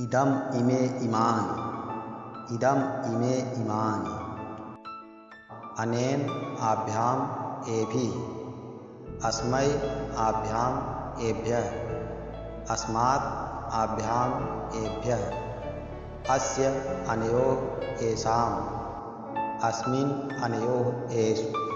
इदम इमे इमानि। इदम इमे इमानि। अनेन आभ्याम एभि। अस्मै आभ्याम एभ्य। अस्मात् आभ्याम एभ्य। अस्य अनयो एषाम्। अस्मिन् अनयो एषु।